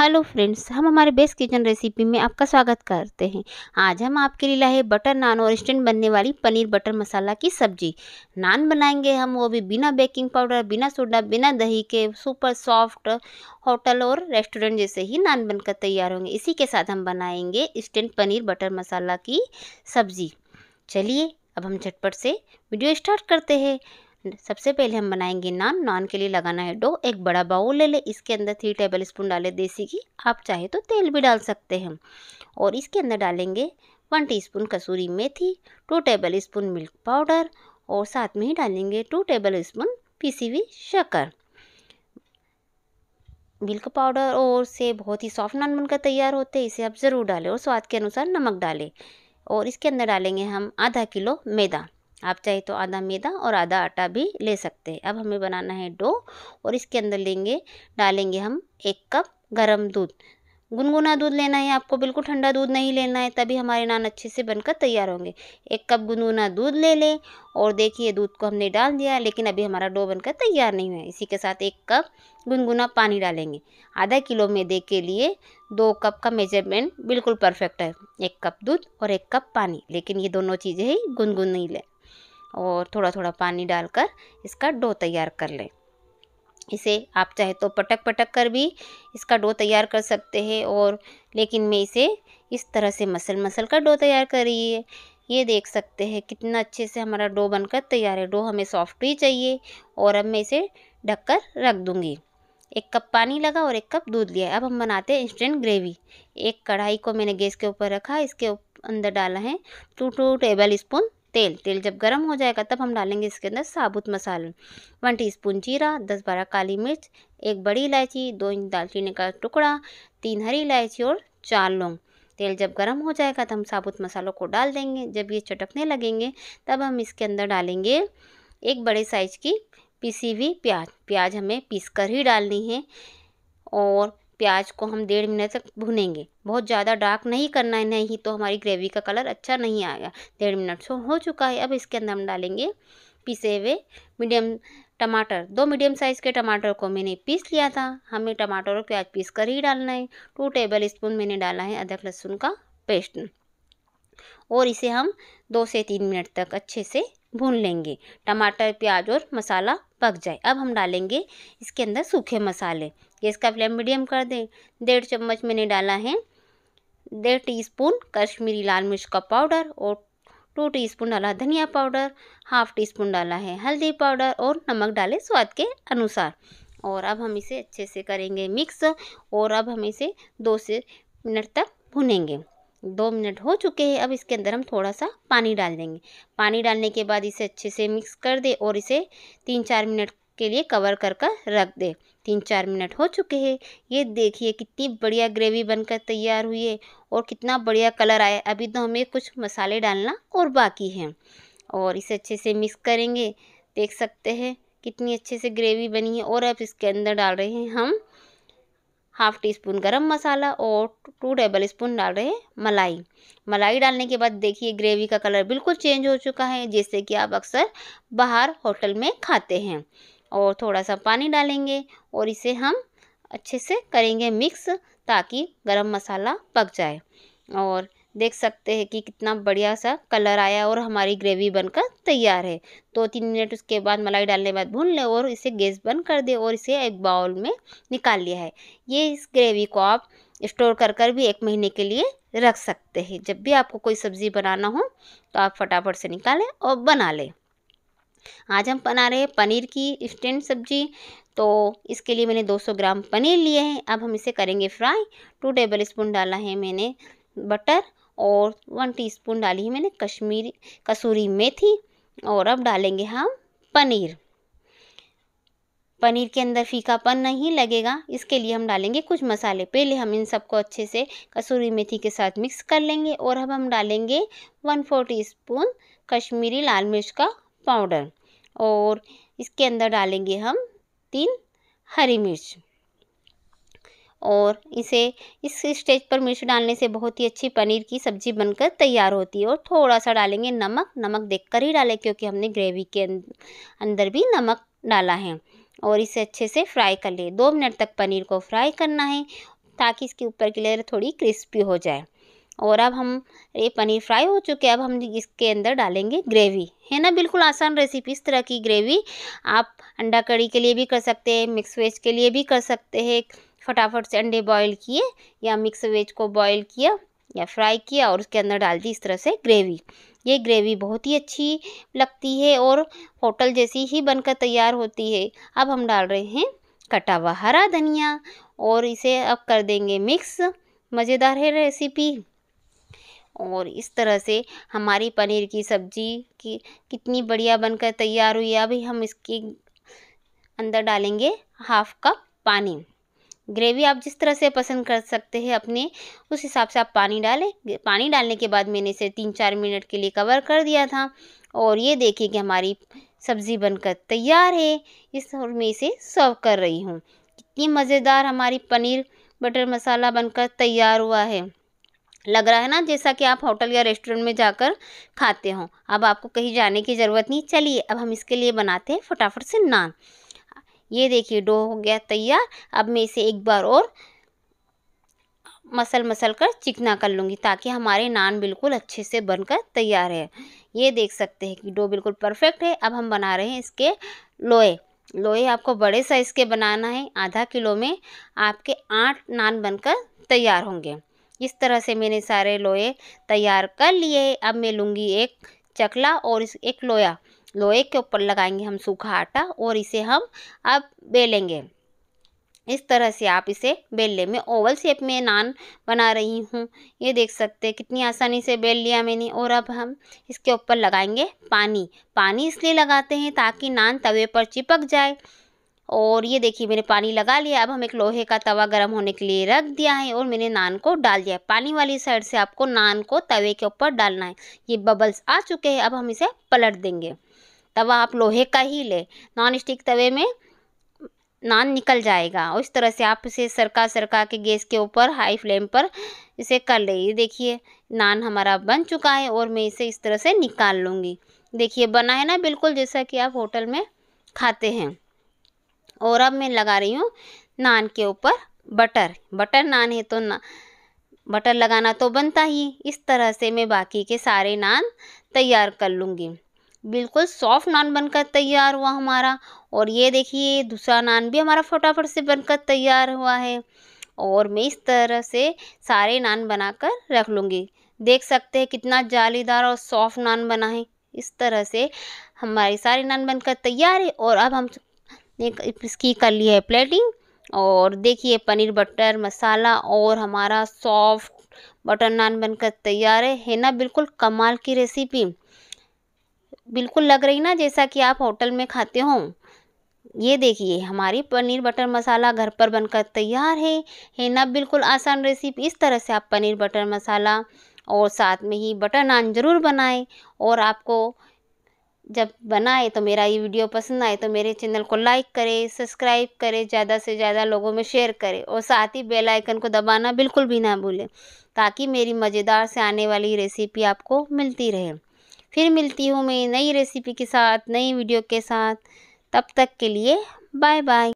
Hello friends, हम हमारे best kitchen recipe में आपका स्वागत करते हैं। आज हम आपके लिए लाए बटर नान और इंस्टेंट बनने वाली पनीर बटर मसाला की सब्ज़ी। नान बनाएँगे हम, वो भी बिना बेकिंग पाउडर, बिना सोडा, बिना दही के सुपर सॉफ्ट होटल और रेस्टोरेंट जैसे ही नान बनकर तैयार होंगे। इसी के साथ हम बनाएँगे इंस्टेंट पनीर बटर मसाला की सब्ज़ी। चलिए, अब हम झटपट से वीडियो स्टार्ट करते हैं। सबसे पहले हम बनाएँगे नान। नान के लिए लगाना है डो। एक बड़ा बाउल ले ले। इसके अंदर थ्री टेबल स्पून डालें देसी घी। आप चाहे तो तेल भी डाल सकते हैं। और इसके अंदर डालेंगे वन टीस्पून कसूरी मेथी two tablespoon milk powder और साथ में ही डालेंगे टू टेबल स्पून पीसी हुई शक्कर। मिल्क पाउडर और से बहुत ही सॉफ्ट नान बनकर तैयार होते हैं। इसे आप ज़रूर डालें और स्वाद के अनुसार नमक डालें। और इसके अंदर डालेंगे हम आधा किलो मैदा। आप चाहे तो आधा मैदा और आधा आटा भी ले सकते हैं। अब हमें बनाना है डो और इसके अंदर लेंगे, डालेंगे हम एक कप गरम दूध। गुनगुना दूध लेना है, आपको बिल्कुल ठंडा दूध नहीं लेना है, तभी हमारे नान अच्छे से बनकर तैयार होंगे। एक कप गुनगुना दूध ले लें और देखिए दूध को हमने डाल दिया, लेकिन अभी हमारा डो बनकर तैयार नहीं हुआ इसी के साथ एक कप गुनगुना पानी डालेंगे। आधा किलो मैदे के लिए दो कप का मेज़रमेंट बिल्कुल परफेक्ट है। एक कप दूध और एक कप पानी, लेकिन ये दोनों चीज़ें ही गुनगुन नहीं लें और थोड़ा थोड़ा पानी डालकर इसका डो तैयार कर लें। इसे आप चाहे तो पटक पटक कर भी इसका डो तैयार कर सकते हैं और लेकिन मैं इसे इस तरह से मसल मसल कर डो तैयार कर रही है। ये देख सकते हैं कितना अच्छे से हमारा डो बनकर तैयार है। डो हमें सॉफ्ट ही चाहिए और अब मैं इसे ढककर रख दूँगी। एक कप पानी लगा और एक कप दूध लिया। अब हम बनाते हैं इंस्टेंट ग्रेवी एक कढ़ाई को मैंने गैस के ऊपर रखा। इसके अंदर डाला है टू टू टेबल स्पून तेल तेल जब गर्म हो जाएगा तब हम डालेंगे इसके अंदर साबुत मसाले। वन टीस्पून जीरा, दस बारह काली मिर्च, एक बड़ी इलायची, दो इंच दालचीनी का टुकड़ा, तीन हरी इलायची और चार लौंग। तेल जब गर्म हो जाएगा तो हम साबुत मसालों को डाल देंगे। जब ये चटकने लगेंगे तब हम इसके अंदर डालेंगे एक बड़े साइज़ की पीसी हुई प्याज। प्याज हमें पीस कर ही डालनी है और प्याज को हम डेढ़ मिनट तक भुनेंगे। बहुत ज़्यादा डार्क नहीं करना है, नहीं तो हमारी ग्रेवी का कलर अच्छा नहीं आएगा। डेढ़ मिनट सो हो चुका है, अब इसके अंदर हम डालेंगे पीसे हुए मीडियम टमाटर। दो मीडियम साइज़ के टमाटर को मैंने पीस लिया था। हमें टमाटर और प्याज पीस कर ही डालना है। टू टेबल स्पून मैंने डाला है अदरक लहसुन का पेस्ट। और इसे हम दो से तीन मिनट तक अच्छे से भून लेंगे। टमाटर, प्याज और मसाला पक जाए। अब हम डालेंगे इसके अंदर सूखे मसाले। गैस का फ्लेम मीडियम कर दें। डेढ़ चम्मच मैंने डाला है डेढ़ टीस्पून कश्मीरी लाल मिर्च का पाउडर और टू टीस्पून डाला धनिया पाउडर, हाफ़ टी स्पून डाला है हल्दी पाउडर और नमक डाले स्वाद के अनुसार। और अब हम इसे अच्छे से करेंगे मिक्स और अब हम इसे दो से मिनट तक भुनेंगे। दो मिनट हो चुके हैं, अब इसके अंदर हम थोड़ा सा पानी डाल देंगे। पानी डालने के बाद इसे अच्छे से मिक्स कर दे और इसे तीन चार मिनट के लिए कवर कर कर रख दे। तीन चार मिनट हो चुके हैं। ये देखिए कितनी बढ़िया ग्रेवी बनकर तैयार हुई है और कितना बढ़िया कलर आया। अभी तो हमें कुछ मसाले डालना और बाकी हैं। और इसे अच्छे से मिक्स करेंगे। देख सकते हैं कितनी अच्छे से ग्रेवी बनी है और अब इसके अंदर डाल रहे हैं हम हाफ़ टी स्पून गर्म मसाला और टू टेबल स्पून डाल रहे हैं मलाई। मलाई डालने के बाद देखिए ग्रेवी का कलर बिल्कुल चेंज हो चुका है जैसे कि आप अक्सर बाहर होटल में खाते हैं। और थोड़ा सा पानी डालेंगे और इसे हम अच्छे से करेंगे मिक्स ताकि गरम मसाला पक जाए। और देख सकते हैं कि कितना बढ़िया सा कलर आया और हमारी ग्रेवी बनकर तैयार है। दो तीन मिनट उसके बाद मलाई डालने के बाद भून ले और इसे गैस बंद कर दे और इसे एक बाउल में निकाल लिया है। ये इस ग्रेवी को आप स्टोर कर कर भी एक महीने के लिए रख सकते हैं। जब भी आपको कोई सब्ज़ी बनाना हो तो आप फटाफट से निकालें और बना लें। आज हम बना रहे हैं पनीर की स्टैंड सब्ज़ी। तो इसके लिए मैंने 200 ग्राम पनीर लिए हैं। अब हम इसे करेंगे फ्राई। टू टेबल स्पून डाला है मैंने बटर। और वन टीस्पून डाली है मैंने कश्मीरी, कसूरी मेथी और अब डालेंगे हम पनीर। पनीर के अंदर फीकापन नहीं लगेगा, इसके लिए हम डालेंगे कुछ मसाले। पहले हम इन सबको अच्छे से कसूरी मेथी के साथ मिक्स कर लेंगे और अब हम डालेंगे one four teaspoon Kashmiri लाल मिर्च का पाउडर और इसके अंदर डालेंगे हम तीन हरी मिर्च। और इसे, इस स्टेज पर मिर्च डालने से बहुत ही अच्छी पनीर की सब्ज़ी बनकर तैयार होती है और थोड़ा सा डालेंगे नमक। नमक देखकर ही डालें क्योंकि हमने ग्रेवी के अंदर भी नमक डाला है और इसे अच्छे से फ्राई कर लिए दो मिनट तक पनीर को फ्राई करना है ताकि इसके ऊपर की लेयर थोड़ी क्रिस्पी हो जाए। और अब हम, ये पनीर फ्राई हो चुके हैं, अब हम इसके अंदर डालेंगे ग्रेवी है ना? बिल्कुल आसान रेसिपी इस तरह की ग्रेवी आप अंडा कड़ी के लिए भी कर सकते हैं मिक्स वेज के लिए भी कर सकते हैं। फटाफट से अंडे बॉईल किए या मिक्स वेज को बॉईल किया या फ्राई किया और उसके अंदर डाल दी इस तरह से ग्रेवी ये ग्रेवी बहुत ही अच्छी लगती है और होटल जैसी ही बनकर तैयार होती है। अब हम डाल रहे हैं कटा हुआ हरा धनिया और इसे अब कर देंगे मिक्स मज़ेदार है रेसिपी और इस तरह से हमारी पनीर की सब्ज़ी की कितनी बढ़िया बनकर तैयार हुई। अभी हम इसके अंदर डालेंगे हाफ़ कप पानी। ग्रेवी आप जिस तरह से पसंद कर सकते हैं अपने, उस हिसाब से आप पानी डालें। पानी डालने के बाद मैंने इसे तीन चार मिनट के लिए कवर कर दिया था। और ये देखिए कि हमारी सब्ज़ी बनकर तैयार है। इस और मैं इसे सर्व कर रही हूँ। कितनी मज़ेदार हमारी पनीर बटर मसाला बनकर तैयार हुआ है। लग रहा है ना, जैसा कि आप होटल या रेस्टोरेंट में जाकर खाते हो। अब आपको कहीं जाने की ज़रूरत नहीं। चलिए, अब हम इसके लिए बनाते हैं फटाफट से नान। ये देखिए, डो हो गया तैयार। अब मैं इसे एक बार और मसल मसल कर चिकना कर लूँगी ताकि हमारे नान बिल्कुल अच्छे से बनकर तैयार है। ये देख सकते हैं कि डो बिल्कुल परफेक्ट है। अब हम बना रहे हैं इसके लोए। लोए आपको बड़े साइज़ के बनाना है। आधा किलो में आपके आठ नान बनकर तैयार होंगे। इस तरह से मैंने सारे लोए तैयार कर लिए अब मैं लूँगी एक चकला और एक लोया। लोहे के ऊपर लगाएँगे हम सूखा आटा और इसे हम अब बेलेंगे। इस तरह से आप इसे बेल लें मैं ओवल शेप में नान बना रही हूँ। ये देख सकते हैं कितनी आसानी से बेल लिया मैंने और अब हम इसके ऊपर लगाएँगे पानी। पानी इसलिए लगाते हैं ताकि नान तवे पर चिपक जाए। और ये देखिए मैंने पानी लगा लिया। अब हम एक लोहे का तवा गर्म होने के लिए रख दिया है और मैंने नान को डाल दिया पानी वाली साइड से आपको नान को तवे के ऊपर डालना है। ये बबल्स आ चुके हैं। अब हम इसे पलट देंगे। तवा आप लोहे का ही ले। नॉन स्टिक तवे में नान निकल जाएगा। और इस तरह से आप इसे सरका सरका के गैस के ऊपर हाई फ्लेम पर इसे कर ले। देखिए, नान हमारा बन चुका है और मैं इसे इस तरह से निकाल लूँगी। देखिए, बना है ना बिल्कुल जैसा कि आप होटल में खाते हैं। और अब मैं लगा रही हूँ नान के ऊपर बटर। बटर नान है तो ना, बटर लगाना तो बनता ही। इस तरह से मैं बाकी के सारे नान तैयार कर लूँगी। बिल्कुल सॉफ्ट नान बनकर तैयार हुआ हमारा। और ये देखिए, दूसरा नान भी हमारा फटाफट से बनकर तैयार हुआ है। और मैं इस तरह से सारे नान बनाकर रख लूँगी। देख सकते हैं कितना जालीदार और सॉफ्ट नान बना है। इस तरह से हमारे सारे नान बनकर तैयार है। और अब हम इसकी कर ली है प्लेटिंग। और देखिए, पनीर बटर मसाला और हमारा सॉफ्ट बटर नान बनकर तैयार है। है ना? बिल्कुल कमाल की रेसिपी। बिल्कुल लग रही ना, जैसा कि आप होटल में खाते हो। ये देखिए, हमारी पनीर बटर मसाला घर पर बनकर तैयार है। है ना, बिल्कुल आसान रेसिपी इस तरह से आप पनीर बटर मसाला और साथ में ही बटर नान ज़रूर बनाएँ। और आपको जब बनाए तो मेरा ये वीडियो पसंद आए तो मेरे चैनल को लाइक करें, सब्सक्राइब करें, ज़्यादा से ज़्यादा लोगों में शेयर करें। और साथ ही बेल आइकन को दबाना बिल्कुल भी ना भूलें, ताकि मेरी मज़ेदार से आने वाली रेसिपी आपको मिलती रहे। फिर मिलती हूँ मैं नई रेसिपी के साथ, नई वीडियो के साथ। तब तक के लिए बाय बाय